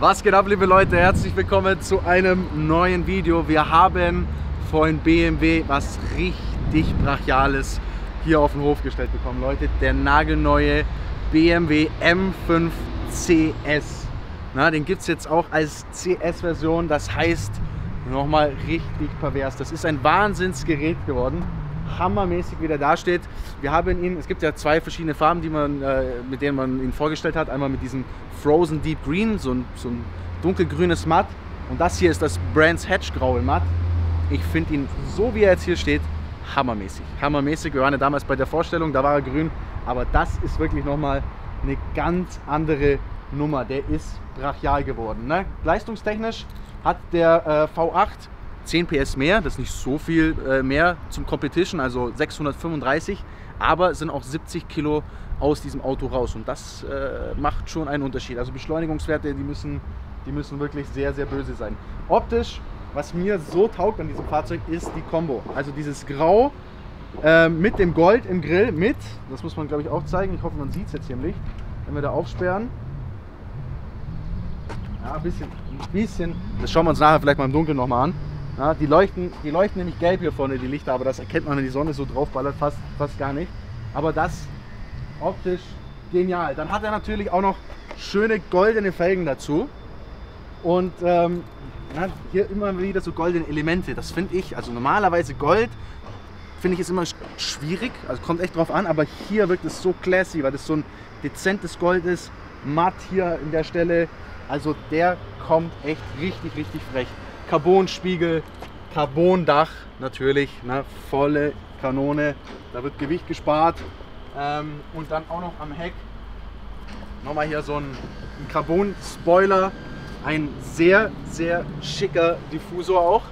Was geht ab, liebe Leute? Herzlich willkommen zu einem neuen Video. Wir haben von BMW was richtig Brachiales hier auf den Hof gestellt bekommen, Leute. Der nagelneue BMW M5 CS. Na, den gibt es jetzt auch als CS-Version. Das heißt, nochmal richtig pervers. Das ist ein Wahnsinnsgerät geworden. Hammermäßig, wie der da steht. Wir haben ihn, es gibt ja zwei verschiedene Farben, die man, äh, mit denen man ihn vorgestellt hat. Einmal mit diesem Frozen Deep Green, so ein, so ein dunkelgrünes Matt. Und das hier ist das Brands Hatch Graue Matt. Ich finde ihn, so wie er jetzt hier steht, hammermäßig. Hammermäßig. Wir waren ja damals bei der Vorstellung, da war er grün. Aber das ist wirklich nochmal eine ganz andere Nummer. Der ist brachial geworden. Ne? Leistungstechnisch hat der äh, V8 10 PS mehr, das ist nicht so viel äh, mehr zum Competition, also 635, aber sind auch 70 Kilo aus diesem Auto raus und das äh, macht schon einen Unterschied. Also Beschleunigungswerte, die müssen, die müssen wirklich sehr, sehr böse sein. Optisch, was mir so taugt an diesem Fahrzeug, ist die Combo. Also dieses Grau äh, mit dem Gold im Grill mit, das muss man glaube ich auch zeigen, ich hoffe man sieht es jetzt hier im Licht, wenn wir da aufsperren. Ja, ein bisschen, ein bisschen, das schauen wir uns nachher vielleicht mal im Dunkeln nochmal an. Ja, die, leuchten, die leuchten nämlich gelb hier vorne, die Lichter, aber das erkennt man, wenn die Sonne so draufballert, fast, fast gar nicht. Aber das optisch genial. Dann hat er natürlich auch noch schöne goldene Felgen dazu. Und ähm, hier immer wieder so goldene Elemente. Das finde ich, also normalerweise Gold, finde ich ist immer schwierig. Also kommt echt drauf an, aber hier wirkt es so classy, weil das so ein dezentes Gold ist. Matt hier in der Stelle. Also der kommt echt richtig, richtig frech. Carbonspiegel, Carbondach natürlich, ne, volle Kanone. Da wird Gewicht gespart. Ähm, und dann auch noch am Heck nochmal hier so ein, ein Carbon-Spoiler. Ein sehr, sehr schicker Diffusor auch.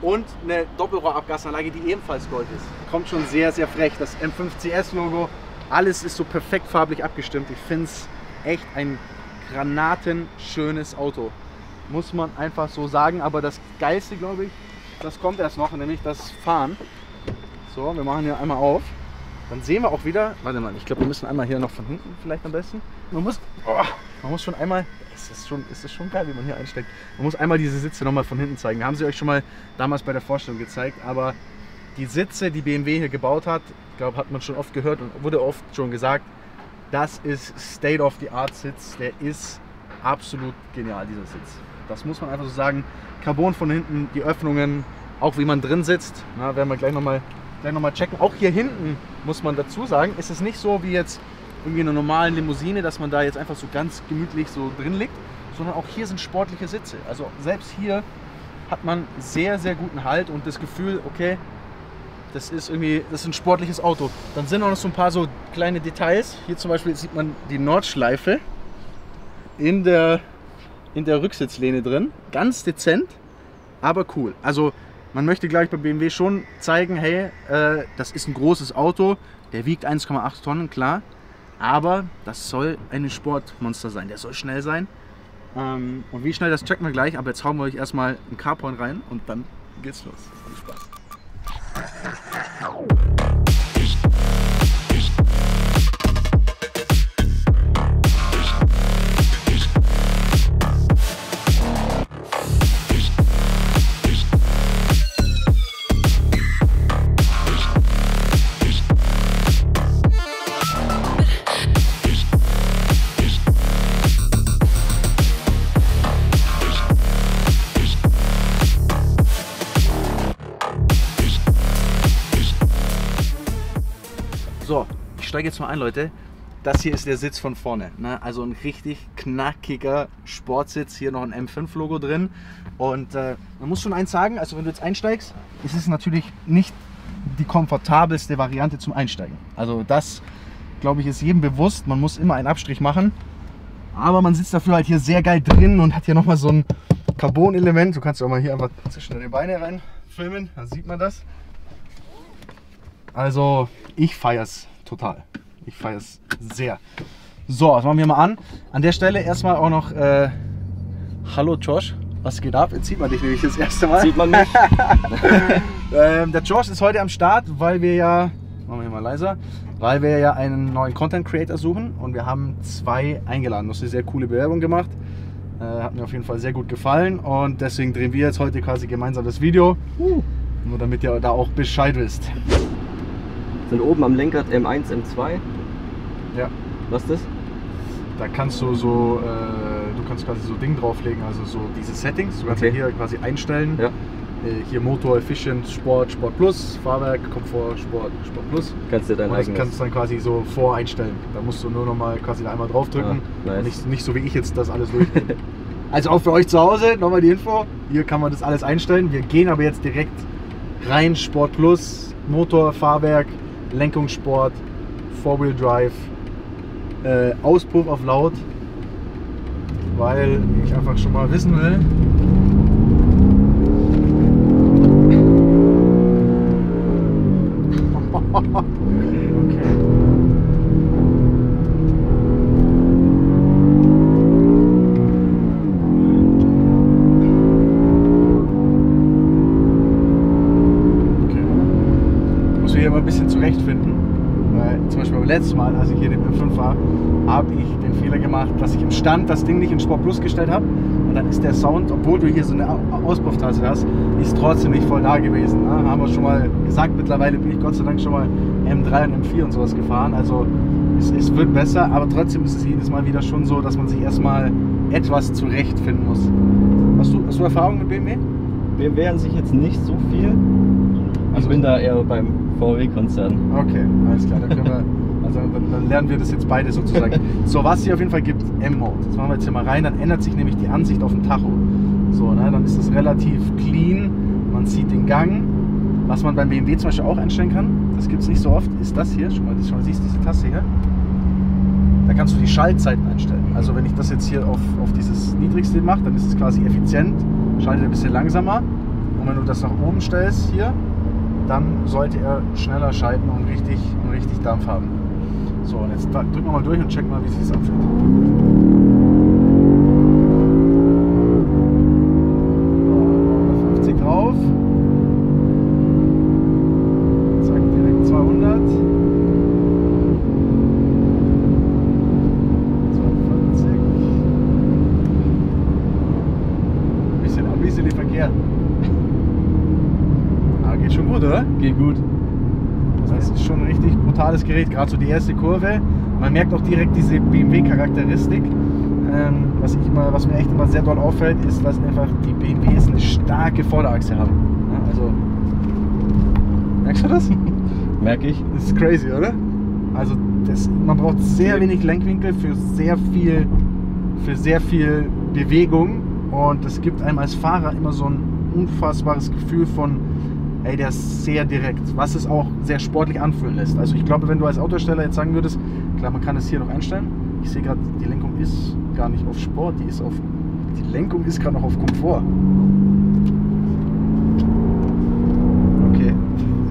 Und eine Doppelrohrabgasanlage, die ebenfalls Gold ist. Kommt schon sehr, sehr frech. Das M5CS-Logo, alles ist so perfekt farblich abgestimmt. Ich finde es echt ein granatenschönes Auto muss man einfach so sagen. Aber das Geilste, glaube ich, das kommt erst noch, nämlich das Fahren. So, wir machen hier einmal auf. Dann sehen wir auch wieder, warte mal, ich glaube, wir müssen einmal hier noch von hinten vielleicht am besten. Man muss, oh, man muss schon einmal, es ist schon, es ist schon geil, wie man hier einsteckt. Man muss einmal diese Sitze nochmal von hinten zeigen. Wir haben sie euch schon mal damals bei der Vorstellung gezeigt, aber die Sitze, die BMW hier gebaut hat, ich glaube, hat man schon oft gehört und wurde oft schon gesagt, das ist State-of-the-Art-Sitz. Der ist absolut genial, dieser Sitz. Das muss man einfach so sagen. Carbon von hinten, die Öffnungen, auch wie man drin sitzt. Na, werden wir gleich nochmal noch checken. Auch hier hinten muss man dazu sagen, ist es nicht so wie jetzt irgendwie in einer normalen Limousine, dass man da jetzt einfach so ganz gemütlich so drin liegt, sondern auch hier sind sportliche Sitze. Also selbst hier hat man sehr, sehr guten Halt und das Gefühl, okay, das ist irgendwie, das ist ein sportliches Auto. Dann sind auch noch so ein paar so kleine Details. Hier zum Beispiel sieht man die Nordschleife in der in der Rücksitzlehne drin. Ganz dezent, aber cool. Also man möchte gleich bei BMW schon zeigen, hey, äh, das ist ein großes Auto, der wiegt 1,8 Tonnen, klar. Aber das soll ein Sportmonster sein, der soll schnell sein. Ähm, und wie schnell, das checken wir gleich. Aber jetzt hauen wir euch erstmal einen Carporn rein und dann geht's los. Viel Spaß. Steige jetzt mal ein, Leute. Das hier ist der Sitz von vorne. Ne? Also ein richtig knackiger Sportsitz. Hier noch ein M5-Logo drin. Und äh, man muss schon eins sagen, also wenn du jetzt einsteigst, ist es natürlich nicht die komfortabelste Variante zum Einsteigen. Also das, glaube ich, ist jedem bewusst. Man muss immer einen Abstrich machen. Aber man sitzt dafür halt hier sehr geil drin und hat hier nochmal so ein Carbon-Element. Du kannst auch mal hier einfach zwischen deine Beine rein filmen, dann sieht man das. Also ich feiere es total. Ich feiere es sehr. So, das machen wir mal an. An der Stelle erstmal auch noch äh, Hallo Josh, was geht ab? Jetzt sieht man dich nämlich das erste Mal. Sieht man nicht. ähm, der Josh ist heute am Start, weil wir ja, machen wir mal leiser, weil wir ja einen neuen Content Creator suchen und wir haben zwei eingeladen. Du hast eine sehr coole Bewerbung gemacht. Äh, hat mir auf jeden Fall sehr gut gefallen und deswegen drehen wir jetzt heute quasi gemeinsam das Video. Nur damit ihr da auch Bescheid wisst. Sind oben am Lenkrad M1, M2. Ja. Was ist das? Da kannst du so, äh, du kannst quasi so Ding drauflegen, also so diese Settings. Du kannst Okay. ja hier quasi einstellen. Ja. Äh, hier Motor, Efficient, Sport, Sport Plus, Fahrwerk, Komfort, Sport, Sport Plus. Kannst du dein Und eigenes. kannst du dann quasi so voreinstellen. Da musst du nur noch mal quasi einmal draufdrücken. Ah, nice. Nicht, nicht so wie ich jetzt das alles durchgehe. also auch für euch zu Hause, nochmal die Info. Hier kann man das alles einstellen. Wir gehen aber jetzt direkt rein. Sport Plus, Motor, Fahrwerk, Lenkungssport, Four-Wheel Drive, äh, Auspuff auf laut. Weil ich einfach schon mal wissen will. letzten Mal, als ich hier den M5 war, habe ich den Fehler gemacht, dass ich im Stand das Ding nicht in Sport Plus gestellt habe. Und dann ist der Sound, obwohl du hier so eine Au- Auspufftaste hast, ist trotzdem nicht voll da gewesen. Ne? Haben wir schon mal gesagt. Mittlerweile bin ich Gott sei Dank schon mal M3 und M4 und sowas gefahren. Also es, es wird besser, aber trotzdem ist es jedes Mal wieder schon so, dass man sich erstmal etwas zurechtfinden muss. Hast du, hast du Erfahrung mit BMW? BMW an sich jetzt nicht so viel. Also- Ich bin da eher beim VW-Konzern. Okay, alles klar. Dann, können wir, also dann, dann lernen wir das jetzt beide sozusagen. so, was hier auf jeden Fall gibt, M-Mode. Jetzt machen wir jetzt hier mal rein, dann ändert sich nämlich die Ansicht auf dem Tacho. So, ne, dann ist es relativ clean, man sieht den Gang. Was man beim BMW zum Beispiel auch einstellen kann, das gibt es nicht so oft, ist das hier. Schon mal, schon mal siehst du diese Taste hier? Da kannst du die Schaltzeiten einstellen. Also wenn ich das jetzt hier auf, auf dieses niedrigste mache, dann ist es quasi effizient, schaltet ein bisschen langsamer. Und wenn du das nach oben stellst hier, dann sollte er schneller schalten und richtig, und richtig Dampf haben. So, und jetzt drücken wir mal durch und checken mal, wie sich das anfühlt. Gerät, gerade so die erste Kurve. Man merkt auch direkt diese BMW-Charakteristik. Ähm, was, ich immer, was mir echt immer sehr doll auffällt, ist, dass einfach die BMWs eine starke Vorderachse haben. Ja, also, merkst du das? Merke ich. Das ist crazy, oder? Also das, man braucht sehr wenig Lenkwinkel für sehr viel, für sehr viel Bewegung und das gibt einem als Fahrer immer so ein unfassbares Gefühl von, ey, der ist sehr direkt, was es auch sehr sportlich anfühlen lässt. Also ich glaube, wenn du als Autosteller jetzt sagen würdest, klar, man kann es hier noch einstellen. Ich sehe gerade, die Lenkung ist gar nicht auf Sport, die ist auf, die Lenkung ist gerade noch auf Komfort. Okay.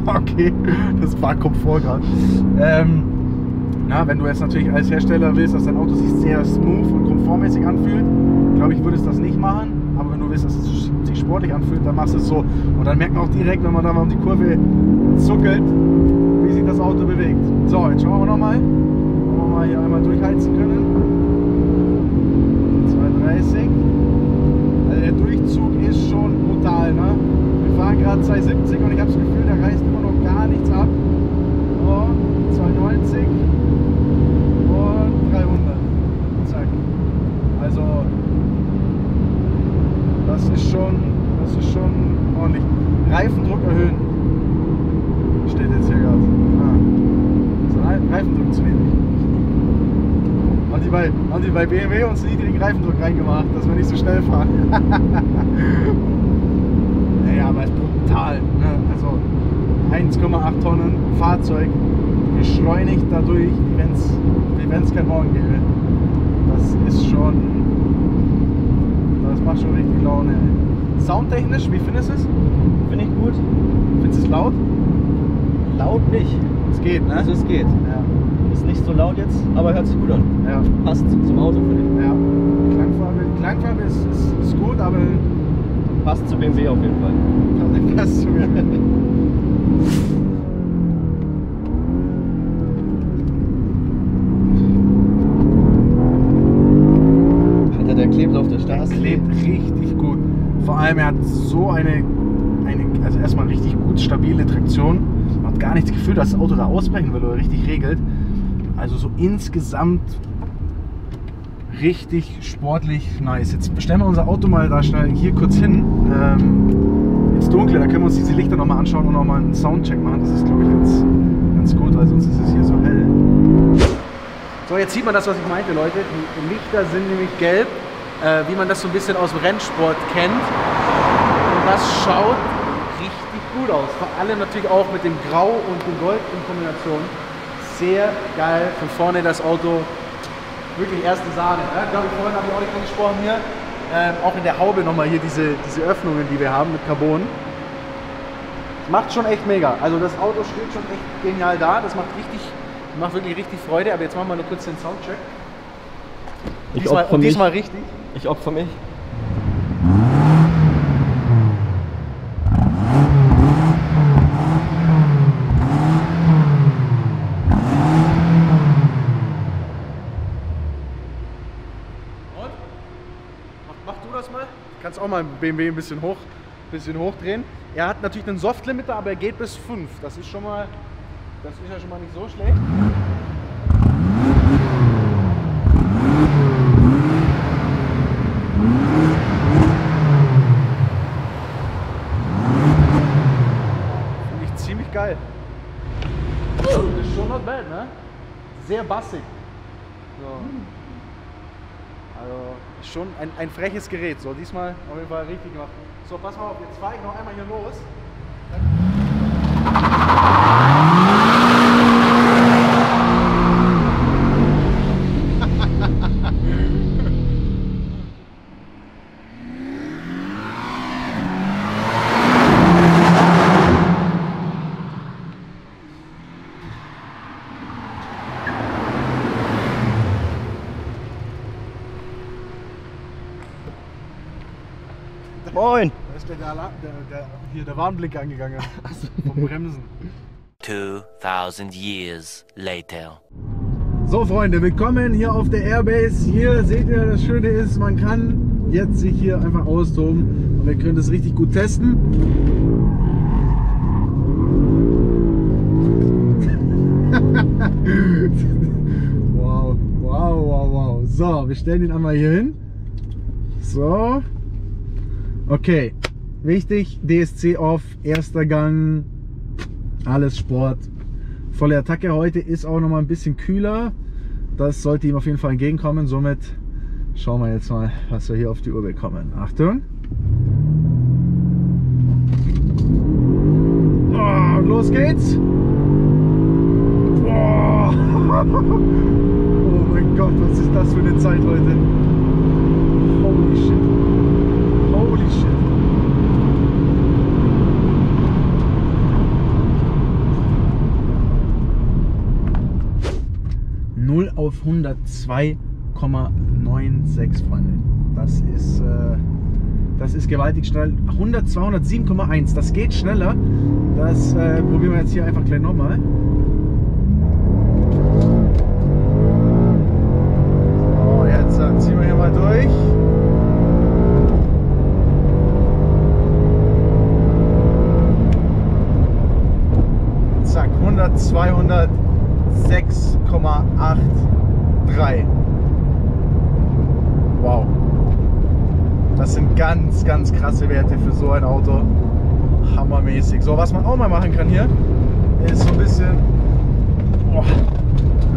Okay, das war Komfort gerade. Ähm, na, wenn du jetzt natürlich als Hersteller willst, dass dein Auto sich sehr smooth und komfortmäßig anfühlt, glaube ich, würdest du das nicht machen. Aber wenn du willst, dass es sich sportlich anfühlt, dann machst du es so. Und dann merkt man auch direkt, wenn man da mal um die Kurve zuckelt, wie sich das Auto bewegt. So, jetzt schauen wir nochmal, ob wir mal hier einmal durchheizen können. 230. Also der Durchzug ist schon brutal, ne? Wir fahren gerade 270 und ich habe das Gefühl, der reißt immer noch gar nichts ab. So, 290 und 300. Zack. Also, das ist schon, das ist schon ordentlich. Reifendruck erhöhen. Steht jetzt hier gerade. Ah. So, Re- Reifendruck zu niedrig. Haben die, bei, haben die bei BMW uns niedrigen Reifendruck reingemacht, dass wir nicht so schnell fahren. naja, aber es ist brutal. Ne? Also 1,8 Tonnen Fahrzeug beschleunigt dadurch, wie wenn es kein Morgen gäbe. Das ist schon. Das macht schon richtig Laune. Soundtechnisch, wie findest du es? Finde ich gut. Findest du es laut? Laut nicht. Es geht, ne? Also es geht. ja. Ist nicht so laut jetzt, aber hört sich gut an. ja. Passt zum Auto, finde ich. Ja, Klangfarbe, Klangfarbe ist, ist, ist gut, aber Passt zu BMW auf jeden Fall. passt zu mir. Alter, der klebt auf der Straße. klebt richtig gut. Vor allem, er hat so eine, eine also erstmal richtig gut stabile Traktion. Man hat gar nichts Gefühl, dass das Auto da ausbrechen will oder richtig regelt. Also so insgesamt richtig sportlich nice. Jetzt bestellen wir unser Auto mal da schnell hier kurz hin. Ähm, ins Dunkle, da können wir uns diese Lichter nochmal anschauen und nochmal einen Soundcheck machen. Das ist, glaube ich, ganz, ganz gut, weil sonst ist es hier so hell. So, jetzt sieht man das, was ich meinte, Leute. Die Lichter sind nämlich gelb, äh, wie man das so ein bisschen aus dem Rennsport kennt. Und das schaut richtig gut aus. Vor allem natürlich auch mit dem Grau und dem Gold in Kombination. Sehr geil. Von vorne das Auto wirklich erste Sahne. Glaube ich, vorhin habe ich auch nicht angesprochen hier. Ähm, auch in der Haube nochmal hier diese, diese Öffnungen, die wir haben mit Carbon. Macht schon echt mega. Also das Auto steht schon echt genial da. Das macht richtig, macht wirklich richtig Freude. Aber jetzt machen wir nur kurz den Soundcheck. Ich Diesmal, und mich. diesmal richtig. Ich opfer mich. Du das mal. Kannst auch mal BMW ein bisschen hoch, bisschen hochdrehen. Er hat natürlich einen Softlimiter, aber er geht bis 5. Das ist schon mal, das ist ja schon mal nicht so schlecht. Finde ich ziemlich geil. Das ist schon not bad, ne? Sehr bassig. So. Also schon ein, ein freches Gerät. So, diesmal auf jeden Fall richtig gemacht. So, pass mal auf, jetzt fahre ich noch einmal hier los. Moin! Da ist der, der, der, hier der Warnblick angegangen. Vom Bremsen. 2,000 years later. So Freunde, willkommen hier auf der Airbase. Hier seht ihr, das Schöne ist, man kann jetzt sich hier einfach austoben und wir können das richtig gut testen. wow, wow, wow, wow. So, wir stellen ihn einmal hier hin. So. Okay. Wichtig, DSC off, erster Gang, alles Sport. Volle Attacke heute ist auch noch mal ein bisschen kühler. Das sollte ihm auf jeden Fall entgegenkommen. Somit schauen wir jetzt mal, was wir hier auf die Uhr bekommen. Achtung. Oh, los geht's. Oh mein Gott, was ist das für eine Zeit heute? Holy shit. Holy shit. Null auf 102,96 Freunde. Das ist, äh, das ist gewaltig schnell. 100, 207,1. Das geht schneller. Das äh, probieren wir jetzt hier einfach gleich nochmal. 100, 200, 6,83. Wow. Das sind ganz, ganz krasse Werte für so ein Auto. Hammermäßig. So, was man auch mal machen kann hier, ist so ein bisschen. Boah.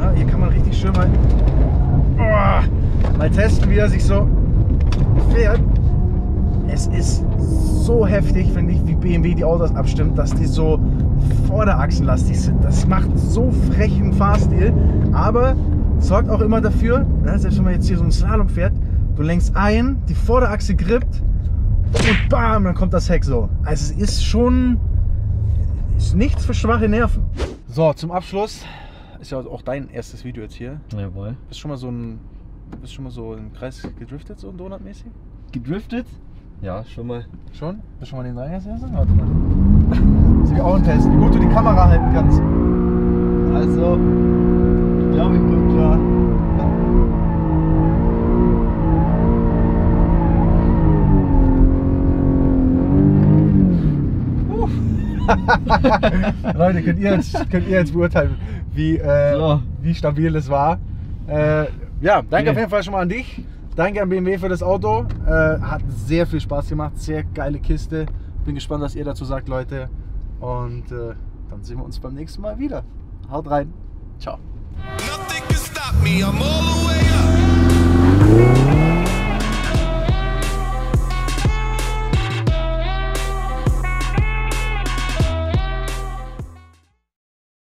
Ja, hier kann man richtig schön mal, boah, mal testen, wie er sich so fährt. Es ist so heftig, finde ich, wie BMW die Autos abstimmt, dass die so vorderachsenlastig sind. Das macht so frechen Fahrstil, aber sorgt auch immer dafür, ne, selbst wenn man jetzt hier so einen Slalom fährt, du lenkst ein, die Vorderachse grippt und bam, dann kommt das Heck so. Also es ist schon ist nichts für schwache Nerven. So, zum Abschluss ist ja auch dein erstes Video jetzt hier. Jawohl. Bist schon mal so ein bist schon mal so im Kreis gedriftet, so Donut-mäßig? Gedriftet? Ja, schon mal. Schon? Bist du schon mal in den reingesessen? Warte mal. Das ist auch ein Test, wie gut du die Kamera halten kannst. Also, ich glaube, ich bin klar. Leute, könnt ihr, jetzt, könnt ihr jetzt beurteilen, wie, äh, so. wie stabil es war. Äh, ja, danke okay. auf jeden Fall schon mal an dich. Danke an BMW für das Auto. Äh, hat sehr viel Spaß gemacht. Sehr geile Kiste. Bin gespannt, was ihr dazu sagt, Leute. Und äh, dann sehen wir uns beim nächsten Mal wieder. Haut rein. Ciao.